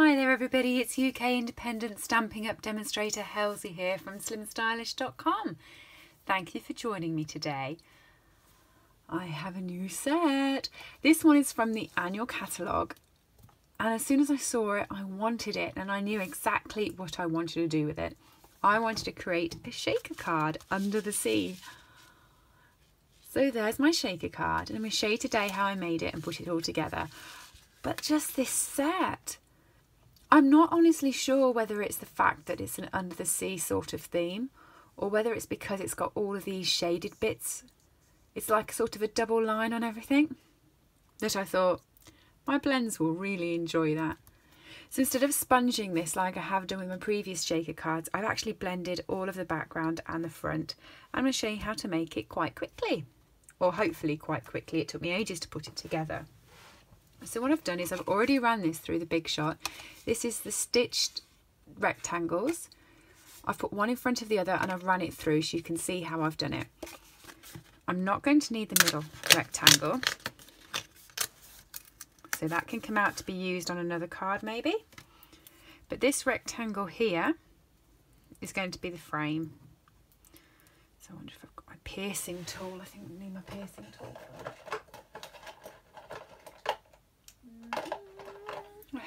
Hi there everybody, it's UK independent Stampin' Up demonstrator Helsie here from slimmandstylish.com. Thank you for joining me today. I have a new set. This one is from the annual catalogue and as soon as I saw it I wanted it and I knew exactly what I wanted to do with it. I wanted to create a shaker card under the sea. So there's my shaker card and I'm going to show you today how I made it and put it all together. But just this set I'm not honestly sure whether it's the fact that it's an under the sea sort of theme or whether it's because it's got all of these shaded bits. It's like sort of a double line on everything that I thought my blends will really enjoy that. So instead of sponging this like I have done with my previous shaker cards, I've actually blended all of the background and the front. I'm going to show you how to make it quite quickly, or hopefully quite quickly. It took me ages to put it together. So what I've done is I've already ran this through the Big Shot. This is the stitched rectangles. I've put one in front of the other and I've ran it through so you can see how I've done it. I'm not going to need the middle rectangle. So that can come out to be used on another card maybe. But this rectangle here is going to be the frame. So I wonder if I've got my piercing tool. I think I need my piercing tool.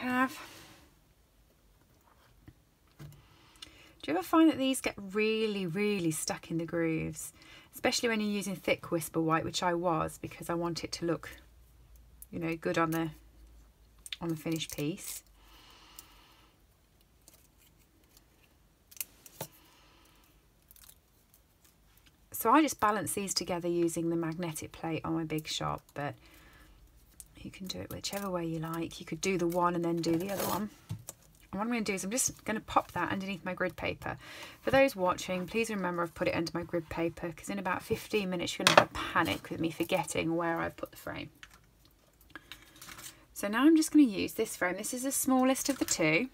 Have. Do you ever find that these get really, really stuck in the grooves? Especially when you're using thick whisper white, which I was because I want it to look, you know, good on the on the finished piece. So I just balance these together using the magnetic plate on my big shot, but you can do it whichever way you like. You could do the one and then do the other one. And what I'm going to do is I'm just going to pop that underneath my grid paper. For those watching, please remember I've put it under my grid paper because in about 15 minutes you're going to have a panic with me forgetting where I've put the frame. So now I'm just going to use this frame. This is the smallest of the two.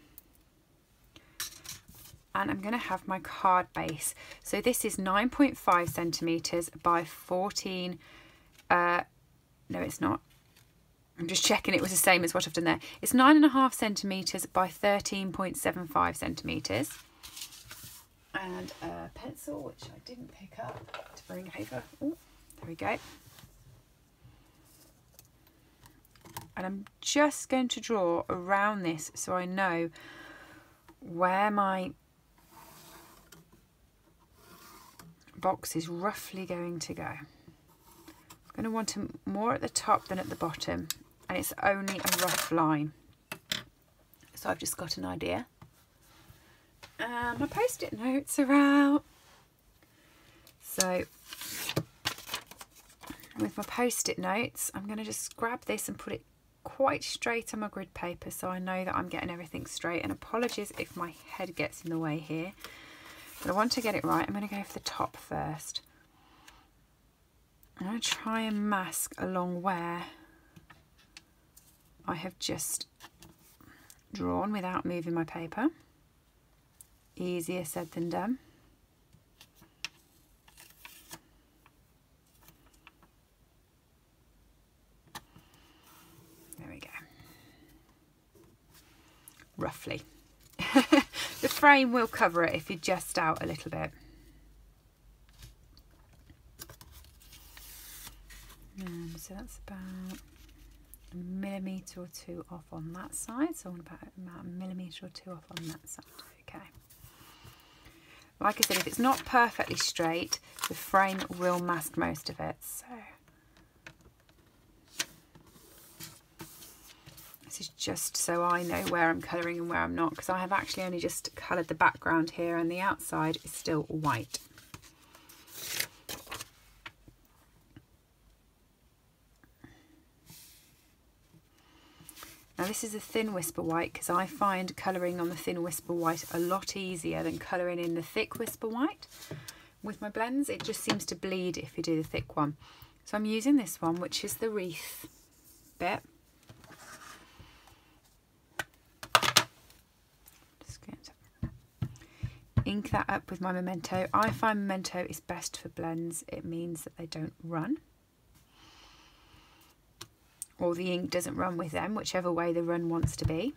And I'm going to have my card base. So this is 9.5 centimetres by 14, uh, no it's not, I'm just checking it was the same as what I've done there. It's nine and a half centimetres by 13.75 centimetres. And a pencil, which I didn't pick up to bring over. Oh, there we go. And I'm just going to draw around this so I know where my box is roughly going to go. I'm going to want them more at the top than at the bottom and it's only a rough line. So I've just got an idea. And my post-it notes are out. So with my post-it notes, I'm going to just grab this and put it quite straight on my grid paper so I know that I'm getting everything straight. And apologies if my head gets in the way here. But I want to get it right. I'm going to go for the top first. I'm going to try and mask along where I have just drawn without moving my paper. Easier said than done. There we go. Roughly. the frame will cover it if you just out a little bit. Um, so that's about a millimetre or two off on that side. So I want about, about a millimetre or two off on that side. Okay. Like I said, if it's not perfectly straight, the frame will mask most of it. So this is just so I know where I'm colouring and where I'm not because I have actually only just coloured the background here and the outside is still white. This is a thin whisper white because I find colouring on the thin whisper white a lot easier than colouring in the thick whisper white. With my blends it just seems to bleed if you do the thick one. So I'm using this one which is the wreath bit. Just going to ink that up with my Memento. I find Memento is best for blends. It means that they don't run or the ink doesn't run with them, whichever way the run wants to be.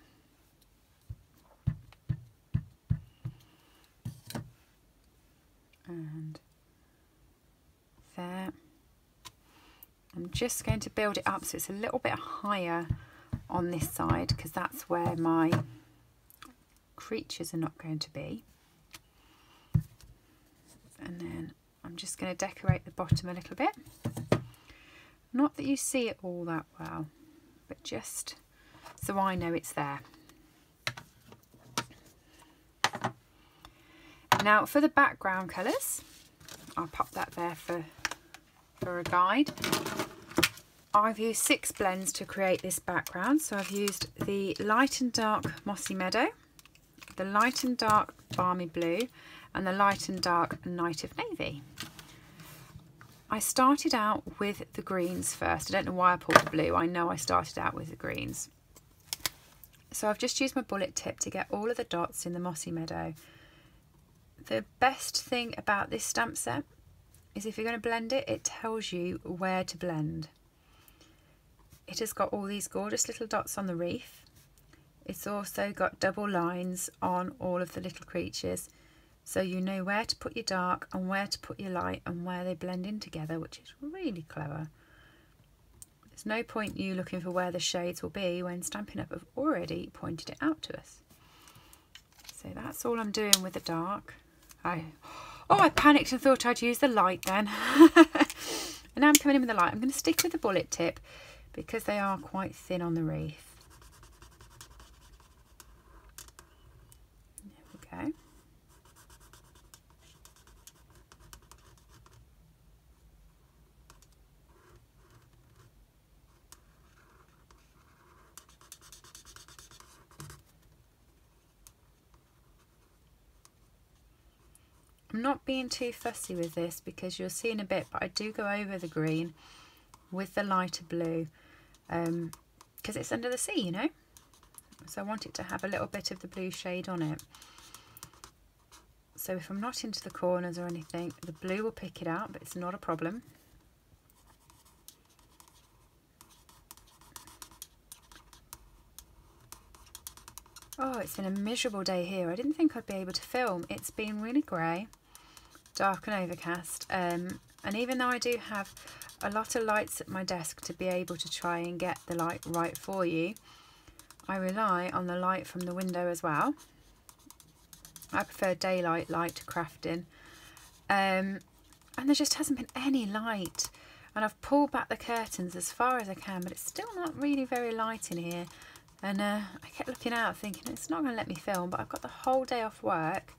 And there. I'm just going to build it up so it's a little bit higher on this side because that's where my creatures are not going to be. And then I'm just going to decorate the bottom a little bit. Not that you see it all that well, but just so I know it's there. Now for the background colours, I'll pop that there for, for a guide. I've used six blends to create this background. So I've used the light and dark Mossy Meadow, the light and dark Balmy Blue, and the light and dark Night of Navy. I started out with the greens first. I don't know why I pulled the blue. I know I started out with the greens. So I've just used my bullet tip to get all of the dots in the Mossy Meadow. The best thing about this stamp set is if you're going to blend it, it tells you where to blend. It has got all these gorgeous little dots on the reef. It's also got double lines on all of the little creatures. So you know where to put your dark and where to put your light and where they blend in together, which is really clever. There's no point you looking for where the shades will be when Stampin' Up have already pointed it out to us. So that's all I'm doing with the dark. I, oh, I panicked and thought I'd use the light then. and now I'm coming in with the light. I'm going to stick with the bullet tip because they are quite thin on the wreath. There we go. I'm not being too fussy with this because you'll see in a bit, but I do go over the green with the lighter blue because um, it's under the sea, you know. So I want it to have a little bit of the blue shade on it. So if I'm not into the corners or anything, the blue will pick it out, but it's not a problem. Oh, it's been a miserable day here. I didn't think I'd be able to film. It's been really grey, dark and overcast. Um, and even though I do have a lot of lights at my desk to be able to try and get the light right for you. I rely on the light from the window as well. I prefer daylight light to crafting. Um, and there just hasn't been any light. And I've pulled back the curtains as far as I can, but it's still not really very light in here. And uh, I kept looking out thinking it's not going to let me film, but I've got the whole day off work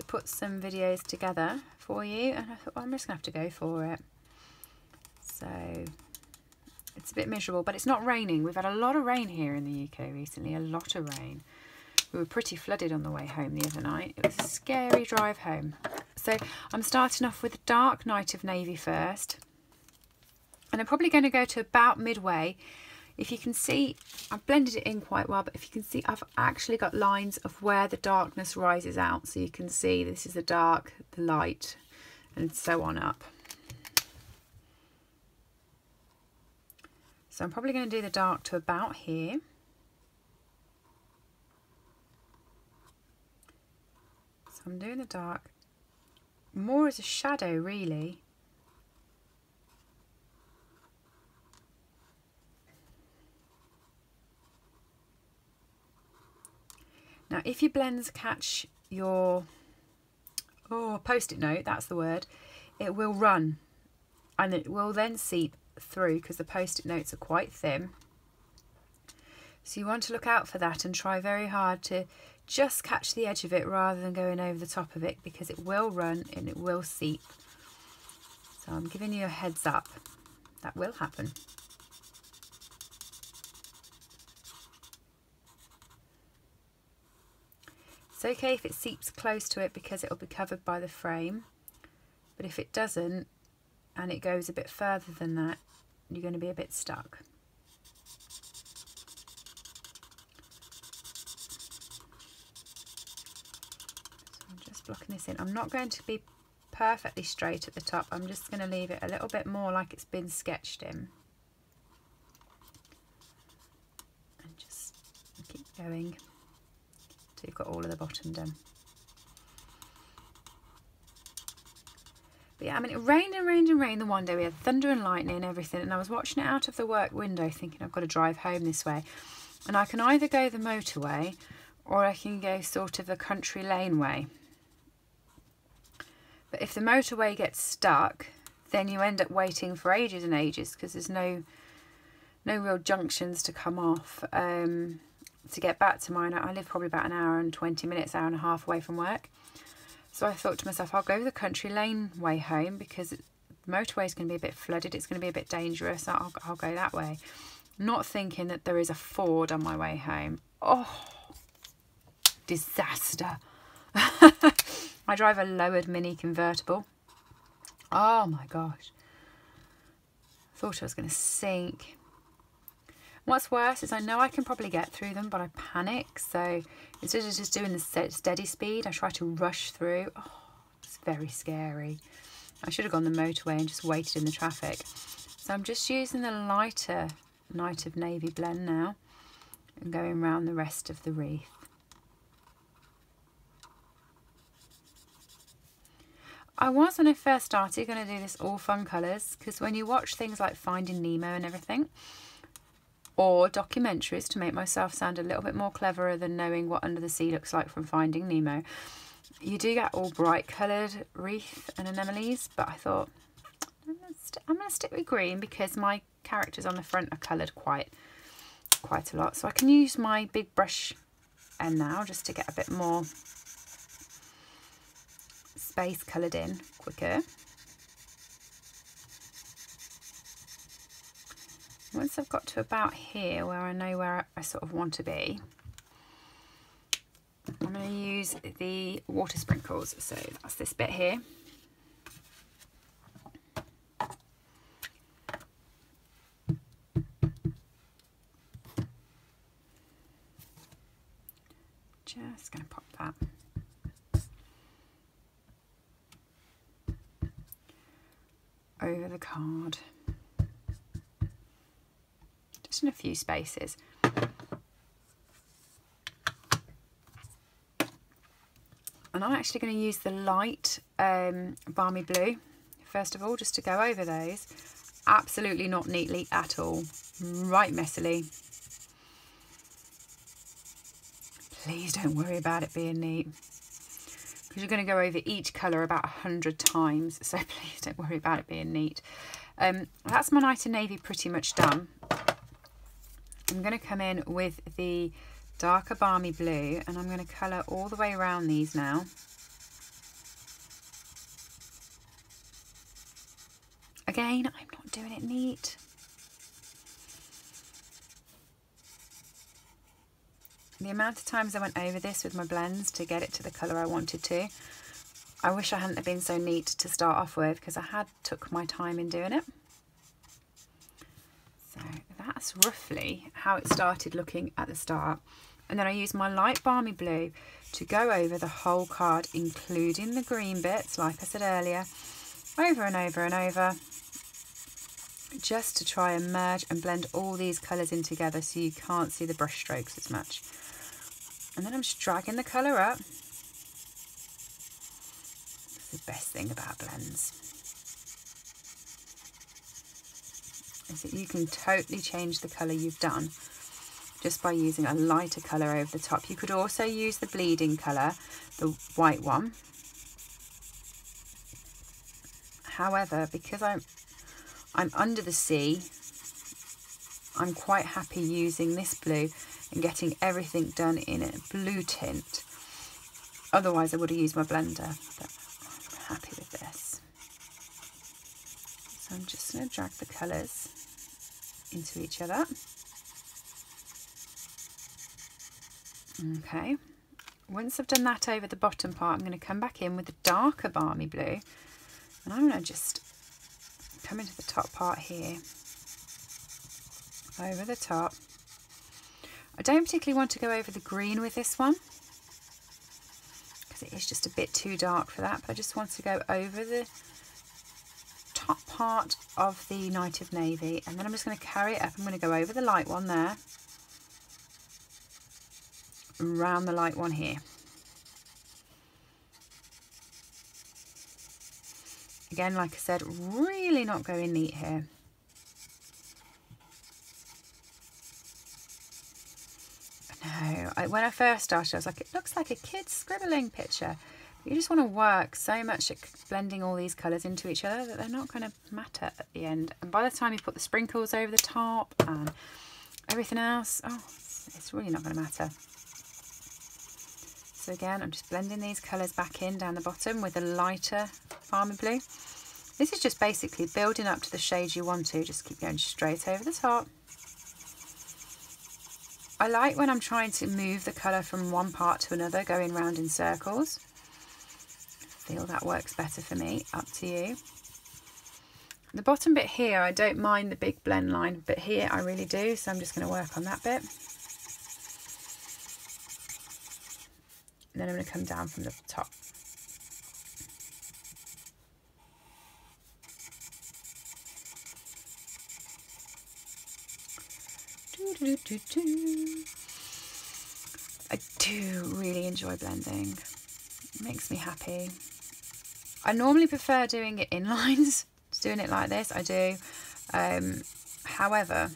to put some videos together for you. And I thought, well, I'm just to have to go for it. So it's a bit miserable, but it's not raining. We've had a lot of rain here in the UK recently, a lot of rain. We were pretty flooded on the way home the other night. It was a scary drive home. So I'm starting off with Dark Night of Navy first. And I'm probably going to go to about midway. If you can see, I've blended it in quite well, but if you can see, I've actually got lines of where the darkness rises out. So you can see this is the dark, the light, and so on up. So I'm probably going to do the dark to about here. So I'm doing the dark more as a shadow really. Now if your blends catch your oh post-it note, that's the word, it will run and it will then seep through because the post-it notes are quite thin. So you want to look out for that and try very hard to just catch the edge of it rather than going over the top of it because it will run and it will seep. So I'm giving you a heads up. That will happen. It's okay if it seeps close to it because it will be covered by the frame. But if it doesn't and it goes a bit further than that, you're going to be a bit stuck. So I'm just blocking this in. I'm not going to be perfectly straight at the top. I'm just going to leave it a little bit more like it's been sketched in. And just keep going until you've got all of the bottom done. But yeah, I mean, it rained and rained and rained the one day. We had thunder and lightning and everything. And I was watching it out of the work window thinking I've got to drive home this way. And I can either go the motorway or I can go sort of a country lane way. But if the motorway gets stuck, then you end up waiting for ages and ages because there's no no real junctions to come off um, to get back to mine. I live probably about an hour and 20 minutes, hour and a half away from work. So I thought to myself, I'll go the country lane way home because the motorway is going to be a bit flooded. It's going to be a bit dangerous. I'll, I'll go that way. Not thinking that there is a ford on my way home. Oh, disaster. I drive a lowered mini convertible. Oh my gosh. Thought I was going to sink. What's worse is I know I can probably get through them, but I panic. So instead of just doing the steady speed, I try to rush through. Oh, it's very scary. I should have gone the motorway and just waited in the traffic. So I'm just using the lighter Night of Navy blend now and going around the rest of the wreath. I was when I first started going to do this all fun colours because when you watch things like Finding Nemo and everything or documentaries to make myself sound a little bit more cleverer than knowing what under the sea looks like from Finding Nemo you do get all bright coloured wreath and anemones but I thought I'm going to stick with green because my characters on the front are coloured quite quite a lot so I can use my big brush and now just to get a bit more space coloured in quicker. Once I've got to about here where I know where I sort of want to be, I'm going to use the water sprinkles. So that's this bit here. Just going to pop that over the card. In a few spaces. And I'm actually going to use the light um, balmy blue, first of all, just to go over those. Absolutely not neatly at all. Right messily. Please don't worry about it being neat because you're going to go over each colour about a hundred times so please don't worry about it being neat um, that's my night in navy pretty much done I'm going to come in with the darker balmy blue and I'm going to colour all the way around these now again I'm not doing it neat The amount of times I went over this with my blends to get it to the colour I wanted to, I wish I hadn't been so neat to start off with because I had took my time in doing it. So that's roughly how it started looking at the start. And then I used my light balmy blue to go over the whole card, including the green bits, like I said earlier, over and over and over, just to try and merge and blend all these colours in together so you can't see the brush strokes as much. And then I'm just dragging the colour up. That's the best thing about blends. Is that you can totally change the colour you've done just by using a lighter colour over the top. You could also use the bleeding colour, the white one. However, because I'm I'm under the sea, I'm quite happy using this blue and getting everything done in a blue tint. Otherwise I would have used my blender, but I'm happy with this. So I'm just going to drag the colours into each other. Okay, once I've done that over the bottom part, I'm going to come back in with the darker balmy blue and I'm going to just come into the top part here, over the top, I don't particularly want to go over the green with this one because it is just a bit too dark for that. But I just want to go over the part of the Night of Navy and then I'm just going to carry it up. I'm going to go over the light one there, around the light one here. again, like I said, really not going neat here. No, I, when I first started, I was like, it looks like a kid's scribbling picture. You just want to work so much at blending all these colours into each other that they're not going to matter at the end. And by the time you put the sprinkles over the top and everything else, oh, it's really not going to matter. So again, I'm just blending these colours back in down the bottom with a lighter Balmy Blue. This is just basically building up to the shade you want to. Just keep going straight over the top. I like when I'm trying to move the colour from one part to another, going round in circles. Feel that works better for me, up to you. The bottom bit here, I don't mind the big blend line, but here I really do, so I'm just going to work on that bit. And then I'm going to come down from the top. I do really enjoy blending. It makes me happy. I normally prefer doing it in lines, doing it like this, I do. Um, however,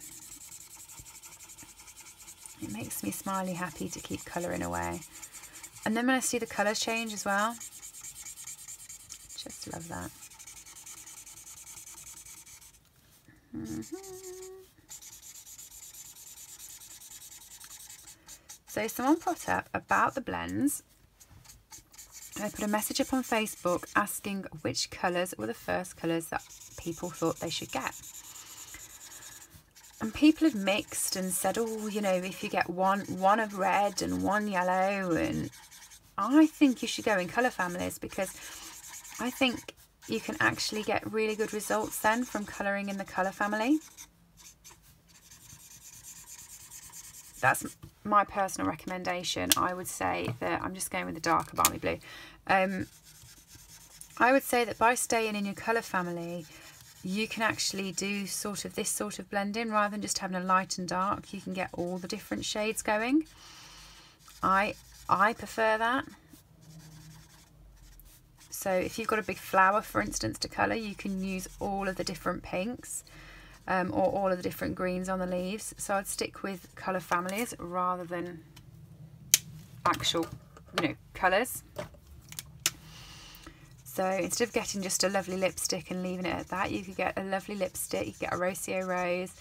it makes me smiley happy to keep colouring away. And then when I see the colours change as well, just love that. Mm -hmm. So someone put up about the blends. I put a message up on Facebook asking which colours were the first colours that people thought they should get. And people had mixed and said, oh, you know, if you get one, one of red and one yellow. And I think you should go in colour families because I think you can actually get really good results then from colouring in the colour family. That's my personal recommendation, I would say that I'm just going with the darker balmy blue. Um, I would say that by staying in your colour family, you can actually do sort of this sort of blending rather than just having a light and dark. You can get all the different shades going. I I prefer that. So if you've got a big flower, for instance, to colour, you can use all of the different pinks um, or all of the different greens on the leaves. So I'd stick with colour families rather than actual, you know, colours. So instead of getting just a lovely lipstick and leaving it at that, you could get a lovely lipstick, you could get a Rocio Rose,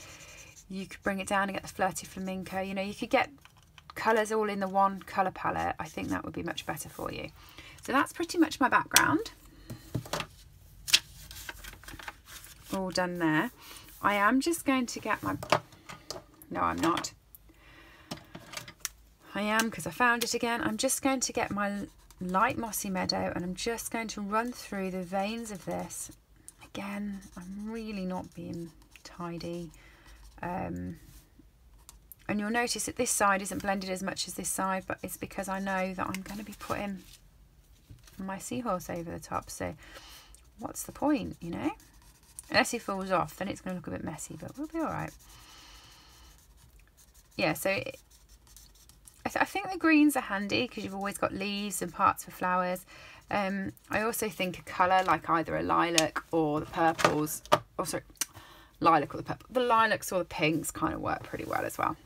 you could bring it down and get the Flirty Flamingo. you know, you could get colours all in the one colour palette. I think that would be much better for you. So that's pretty much my background. All done there. I am just going to get my... No, I'm not. I am because I found it again. I'm just going to get my light mossy meadow and I'm just going to run through the veins of this. Again, I'm really not being tidy. Um, and you'll notice that this side isn't blended as much as this side, but it's because I know that I'm going to be putting my seahorse over the top. So what's the point, you know? Unless he falls off, then it's going to look a bit messy, but we'll be all right. Yeah, so I, th I, think the greens are handy because you've always got leaves and parts for flowers. Um, I also think a colour like either a lilac or the purples, oh sorry, lilac or the purple, the lilacs or the pinks kind of work pretty well as well.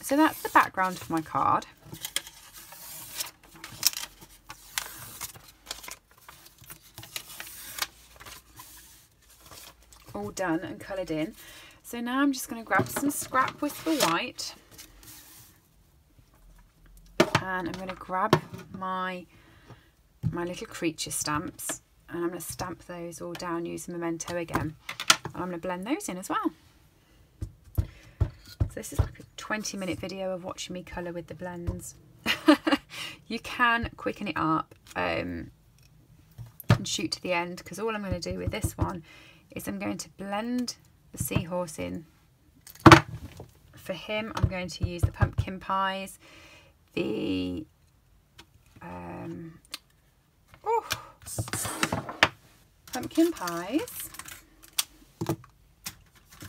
So that's the background for my card. All done and coloured in. So now I'm just going to grab some scrap with the white and I'm going to grab my my little creature stamps and I'm going to stamp those all down using Memento again. And I'm going to blend those in as well. So this is like a 20 minute video of watching me colour with the blends. you can quicken it up um, and shoot to the end because all I'm going to do with this one is I'm going to blend the seahorse in. For him, I'm going to use the pumpkin pies, the um, oh, pumpkin pies,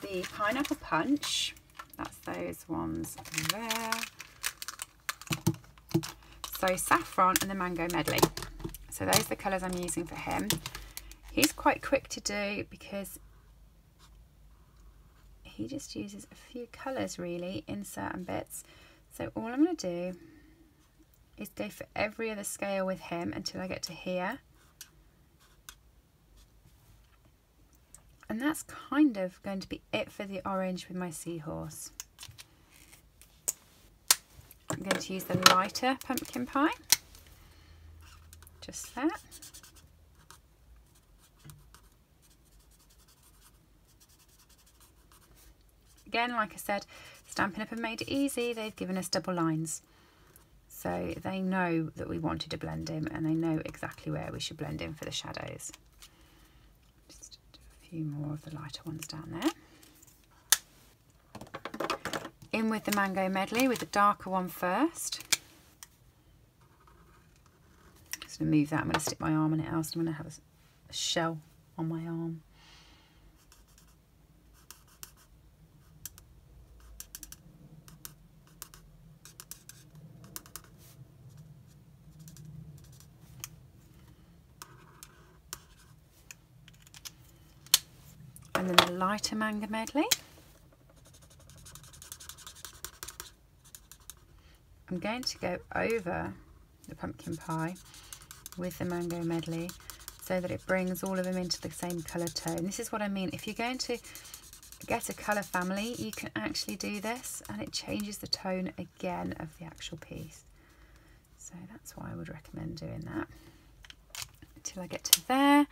the pineapple punch, that's those ones there. So saffron and the mango medley. So those are the colours I'm using for him. He's quite quick to do because he just uses a few colours really in certain bits. So all I'm going to do is go for every other scale with him until I get to here. And that's kind of going to be it for the orange with my seahorse. I'm going to use the lighter pumpkin pie. Just that. Again, like I said, Stampin' Up! have made it easy. They've given us double lines. So they know that we wanted to blend in and they know exactly where we should blend in for the shadows. Just a few more of the lighter ones down there. In with the Mango Medley with the darker one first. Just going to move that. I'm going to stick my arm on it else I'm going to have a shell on my arm. Lighter mango medley. I'm going to go over the pumpkin pie with the mango medley so that it brings all of them into the same colour tone. This is what I mean. If you're going to get a colour family, you can actually do this and it changes the tone again of the actual piece. So that's why I would recommend doing that. Until I get to there.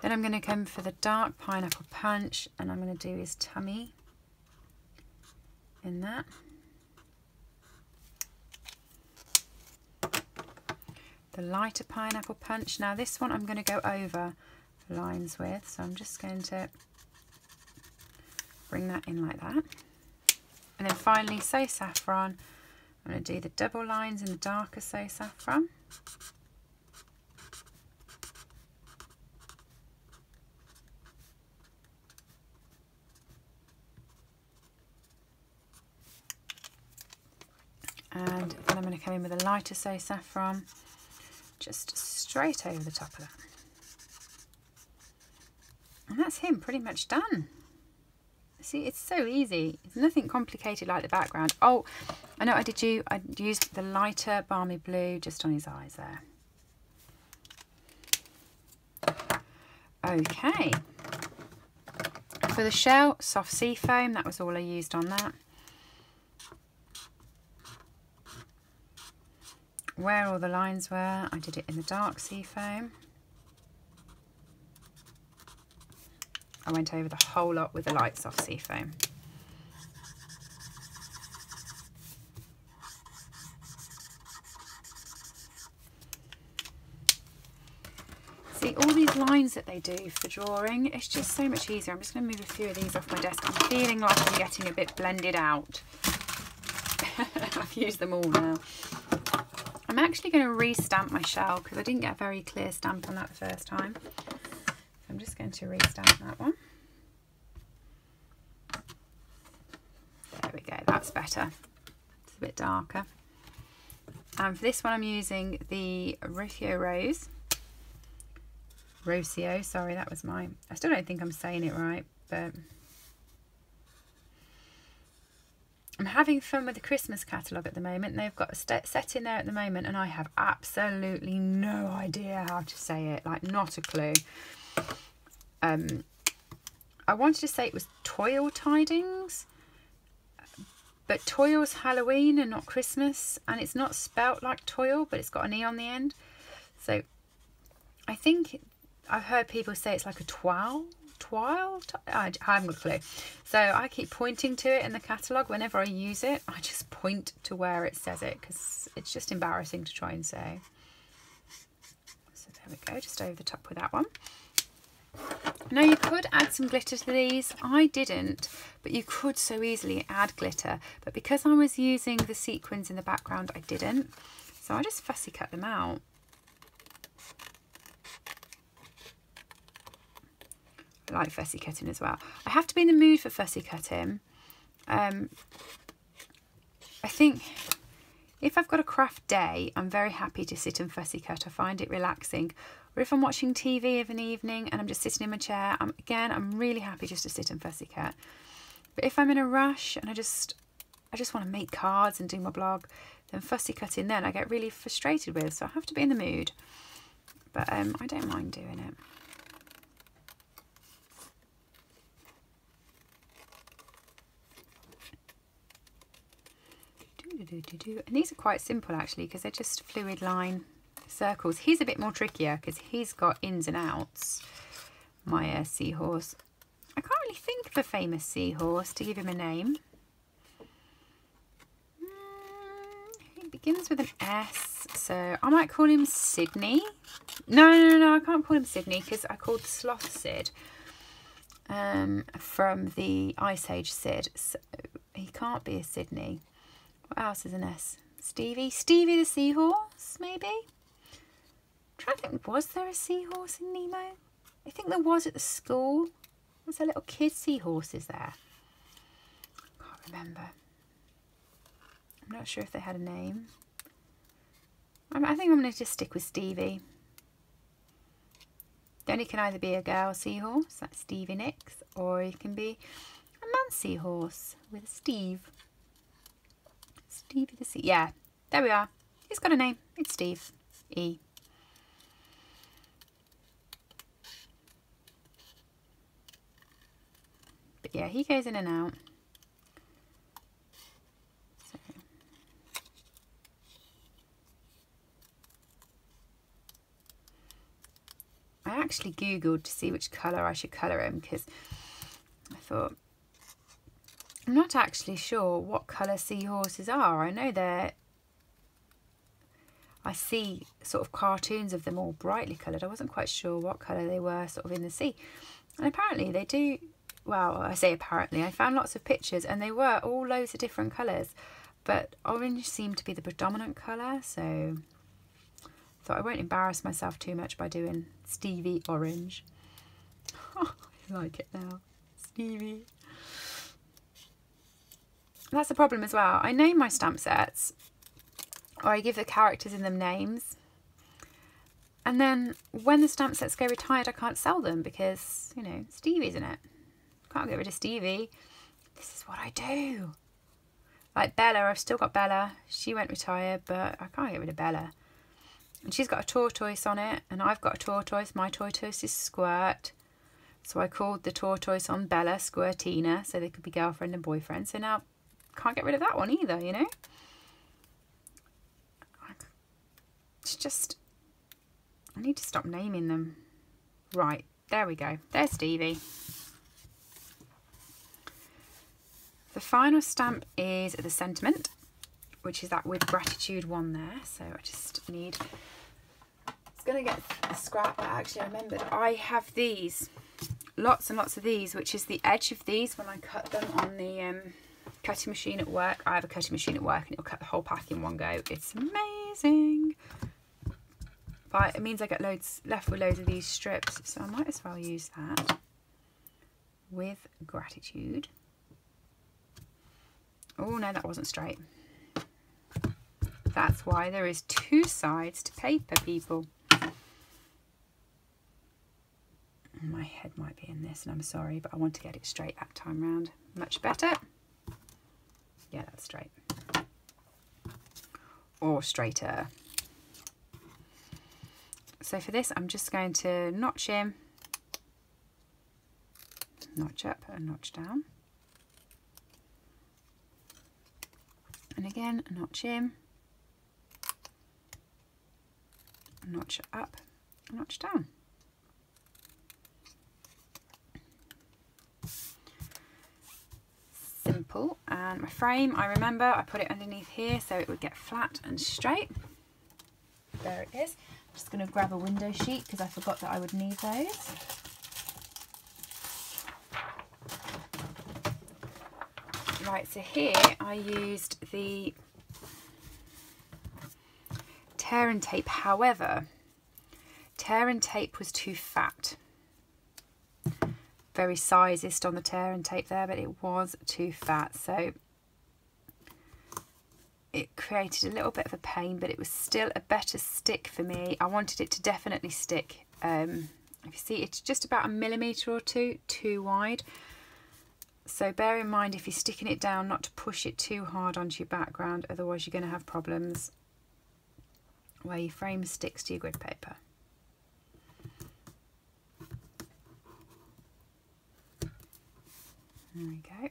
Then I'm going to come for the dark pineapple punch and I'm going to do his tummy in that. The lighter pineapple punch. Now this one I'm going to go over lines with, so I'm just going to bring that in like that. And then finally, So Saffron. I'm going to do the double lines in the darker So Saffron. And then I'm going to come in with a lighter So Saffron just straight over the top of that. And that's him pretty much done. See, it's so easy. It's nothing complicated like the background. Oh, I know I did you. I used the lighter balmy blue just on his eyes there. Okay. For the shell, soft sea foam. That was all I used on that. Where all the lines were, I did it in the dark sea foam. I went over the whole lot with the light soft sea foam. See, all these lines that they do for drawing, it's just so much easier. I'm just going to move a few of these off my desk. I'm feeling like I'm getting a bit blended out. I've used them all now. I'm actually going to re-stamp my shell because I didn't get a very clear stamp on that the first time. So I'm just going to re-stamp that one. There we go, that's better. It's a bit darker. And for this one I'm using the Rufio Rose. Rocio, sorry, that was my... I still don't think I'm saying it right, but I'm having fun with the Christmas catalogue at the moment. They've got a set in there at the moment and I have absolutely no idea how to say it. Like, not a clue. Um, I wanted to say it was Toile Tidings. But Toil's Halloween and not Christmas. And it's not spelt like Toil, but it's got an E on the end. So, I think I've heard people say it's like a twirl twile? I, haven't got a clue. So I keep pointing to it in the catalogue. Whenever I use it, I just point to where it says it because it's just embarrassing to try and say. So there we go, just over the top with that one. Now you could add some glitter to these. I didn't, but you could so easily add glitter. But because I was using the sequins in the background, I didn't. So I just fussy cut them out. Like fussy cutting as well. I have to be in the mood for fussy cutting. Um, I think if I've got a craft day, I'm very happy to sit and fussy cut. I find it relaxing. Or if I'm watching TV of an evening and I'm just sitting in my chair, I'm, again, I'm really happy just to sit and fussy cut. But if I'm in a rush and I just, I just want to make cards and do my blog, then fussy cutting then I get really frustrated with. So I have to be in the mood. But um, I don't mind doing it. And these are quite simple actually because they're just fluid line circles. He's a bit more trickier because he's got ins and outs. My uh, seahorse. I can't really think of a famous seahorse to give him a name. Mm, he begins with an S, so I might call him Sydney. No, no, no, no I can't call him Sydney because I called Sloth Sid um, from the Ice Age Sid. So he can't be a Sydney. What else is an S? Stevie? Stevie the seahorse, maybe? I'm trying to think, was there a seahorse in Nemo? I think there was at the school. Was there little kid seahorses there? Can't remember. I'm not sure if they had a name. I think I'm going to just stick with Stevie. Then it can either be a girl seahorse, that's Stevie Nicks, or it can be a man seahorse with Steve. The Sea. Yeah, there we are. He's got a name. It's Steve. E. But yeah, he goes in and out. So. I actually googled to see which colour I should colour him because I thought I'm not actually sure what colour seahorses are. I know they're... I see sort of cartoons of them all brightly coloured. I wasn't quite sure what colour they were sort of in the sea. And apparently they do... Well, I say apparently. I found lots of pictures and they were all loads of different colours. But orange seemed to be the predominant colour. So thought I won't embarrass myself too much by doing Stevie orange. I like it now. Stevie that's the problem as well. I name my stamp sets, or I give the characters in them names. And then when the stamp sets go retired, I can't sell them because, you know, Stevie's in it. Can't get rid of Stevie. This is what I do. Like Bella, I've still got Bella. She went retired, but I can't get rid of Bella. And she's got a tortoise on it, and I've got a tortoise. My tortoise is Squirt. So I called the tortoise on Bella Squirtina, so they could be girlfriend and boyfriend. So now can't get rid of that one either, you know? It's just, I need to stop naming them. Right, there we go. There's Stevie. The final stamp is the sentiment, which is that with gratitude one there. So I just need, it's going to get the scrap, but actually I remembered I have these, lots and lots of these, which is the edge of these when I cut them on the um, cutting machine at work. I have a cutting machine at work and it'll cut the whole pack in one go. It's amazing. But it means I get loads left with loads of these strips. So I might as well use that with gratitude. Oh no, that wasn't straight. That's why there is two sides to paper, people. My head might be in this and I'm sorry, but I want to get it straight that time round. Much better. Yeah, that's straight. Or straighter. So for this, I'm just going to notch in, notch up and notch down. And again, notch in, notch up, notch down. And my frame, I remember I put it underneath here so it would get flat and straight. There it is. I'm just going to grab a window sheet because I forgot that I would need those. Right, so here I used the tear and tape. However, tear and tape was too fat very sizest on the tear and tape there, but it was too fat. So it created a little bit of a pain, but it was still a better stick for me. I wanted it to definitely stick. Um, if you see, it's just about a millimetre or two too wide. So bear in mind if you're sticking it down not to push it too hard onto your background, otherwise you're going to have problems where your frame sticks to your grid paper. There we go.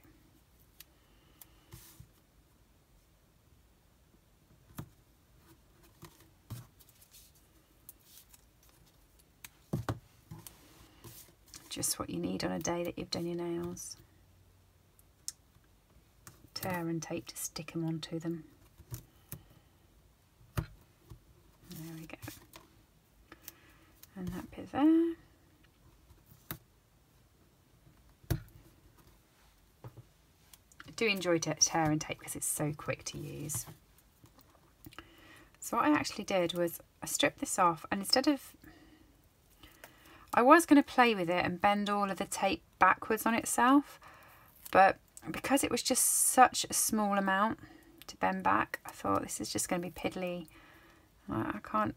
Just what you need on a day that you've done your nails. Tear and tape to stick them onto them. There we go. And that bit there. Do enjoy tear and tape because it's so quick to use. So what I actually did was I stripped this off and instead of I was going to play with it and bend all of the tape backwards on itself but because it was just such a small amount to bend back I thought this is just going to be piddly I can't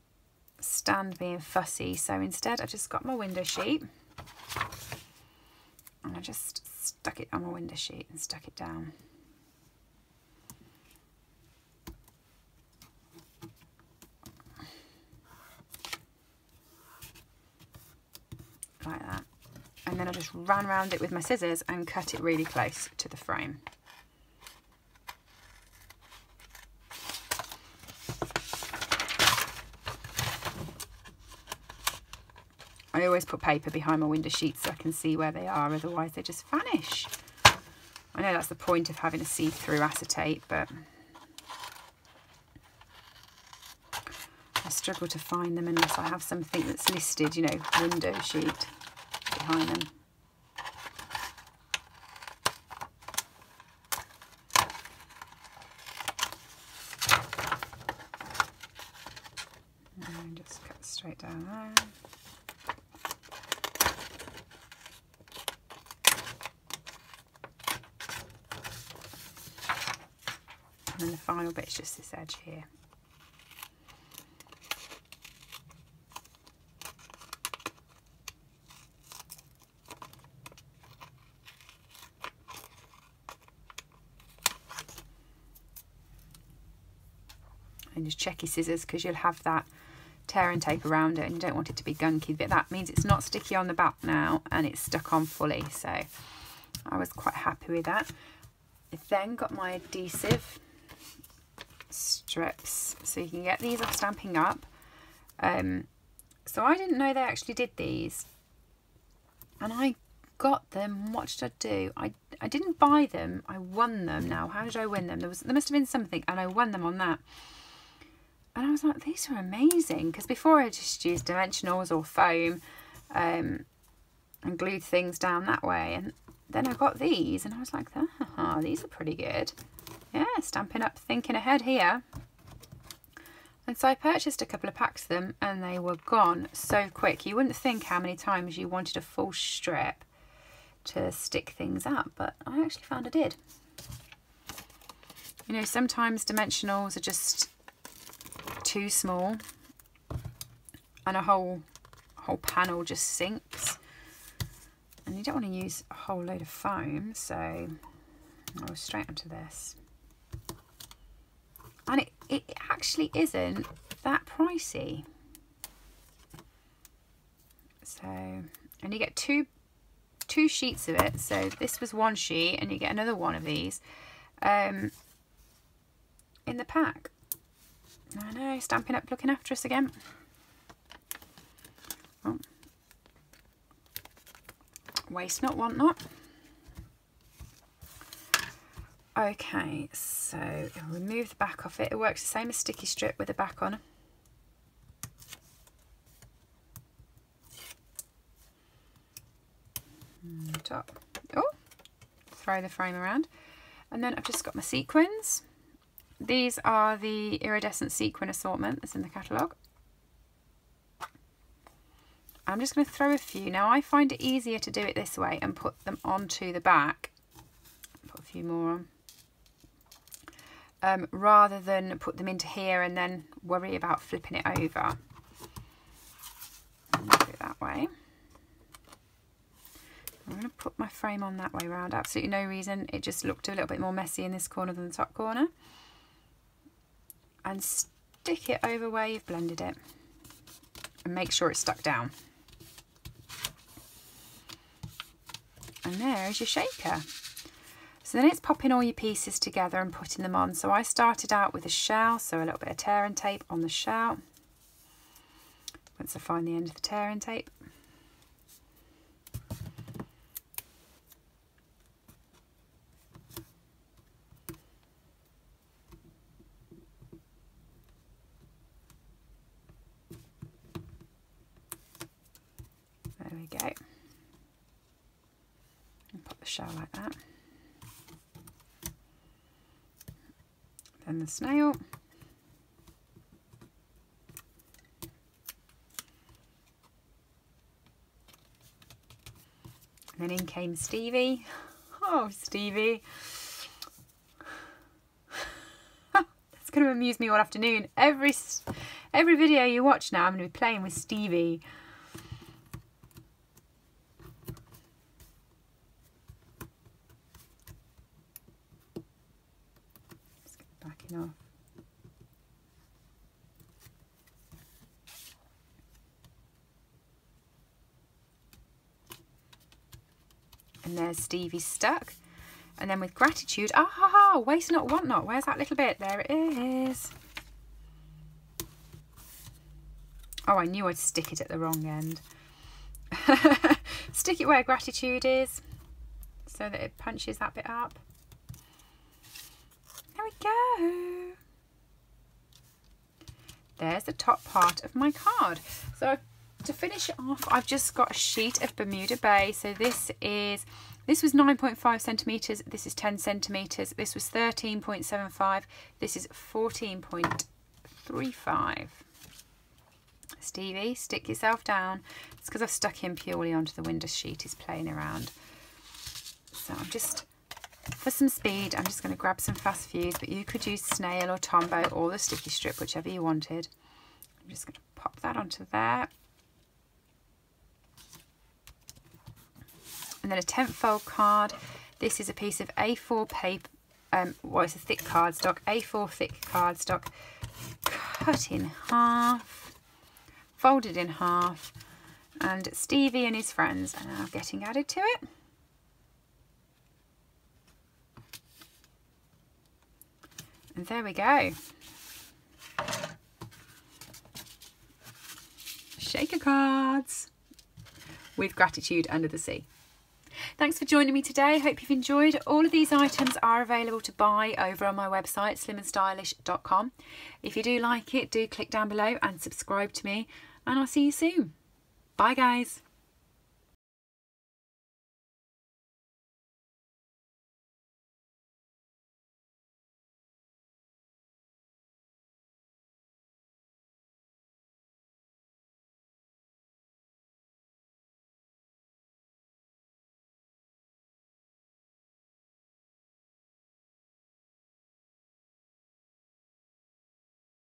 stand being fussy so instead I just got my window sheet and I just stuck it on my window sheet and stuck it down. Like that. And then I just ran around it with my scissors and cut it really close to the frame. I always put paper behind my window sheets so I can see where they are, otherwise they just vanish. I know that's the point of having a see-through acetate, but I struggle to find them unless I have something that's listed, you know, window sheet behind them. And just cut straight down there. and then the final bit is just this edge here. And just check your scissors because you'll have that tear and tape around it and you don't want it to be gunky but that means it's not sticky on the back now and it's stuck on fully so I was quite happy with that. I then got my adhesive strips so you can get these off Stampin' Up. Um, so I didn't know they actually did these. And I got them what did I do? I, I didn't buy them I won them now. How did I win them? There was there must have been something and I won them on that. And I was like these are amazing because before I just used dimensionals or foam um, and glued things down that way. And then I got these and I was like oh, these are pretty good yeah, Stampin' Up thinking ahead here. And so I purchased a couple of packs of them and they were gone so quick. You wouldn't think how many times you wanted a full strip to stick things up, but I actually found I did. You know, sometimes dimensionals are just too small and a whole whole panel just sinks. And you don't want to use a whole load of foam, so I'll straight onto this and it, it actually isn't that pricey. So and you get two two sheets of it. So this was one sheet and you get another one of these um, in the pack. I know Stampin' Up looking after us again. Oh. waste not want not Okay, so remove the back off it. It works the same as sticky strip with the back on. Top. Oh, throw the frame around. And then I've just got my sequins. These are the iridescent sequin assortment that's in the catalogue. I'm just going to throw a few. Now I find it easier to do it this way and put them onto the back. Put a few more on um, rather than put them into here and then worry about flipping it over. Do it that way. I'm going to put my frame on that way round. Absolutely no reason. It just looked a little bit more messy in this corner than the top corner. And stick it over where you've blended it. And make sure it's stuck down. And there's your shaker. So then it's popping all your pieces together and putting them on. So I started out with a shell, so a little bit of tear and tape on the shell. Once I find the end of the tear and tape. There we go. And put the shell like that. Then the snail. And then in came Stevie. Oh, Stevie. That's going to amuse me all afternoon. Every every video you watch now, I'm going to be playing with Stevie. Backing off. And there's Stevie stuck. And then with gratitude, ah ha ha, waste not, want not. Where's that little bit? There it is. Oh, I knew I'd stick it at the wrong end. stick it where gratitude is so that it punches that bit up. We go. There's the top part of my card. So to finish it off, I've just got a sheet of Bermuda Bay. So this is, this was 9.5 centimetres, this is 10 centimetres, this was 13.75, this is 14.35. Stevie, stick yourself down. It's because I've stuck him purely onto the window sheet. He's playing around. So I'm just, for some speed, I'm just going to grab some fast fuse, but you could use snail or Tombow or the sticky strip, whichever you wanted. I'm just going to pop that onto there. And then a 10 fold card. This is a piece of A4 paper, um, well it's a thick cardstock, A4 thick cardstock, cut in half, folded in half, and Stevie and his friends are now getting added to it. And there we go. Shaker cards with gratitude under the sea. Thanks for joining me today. Hope you've enjoyed. All of these items are available to buy over on my website, slimmandstylish.com. If you do like it, do click down below and subscribe to me, and I'll see you soon. Bye, guys.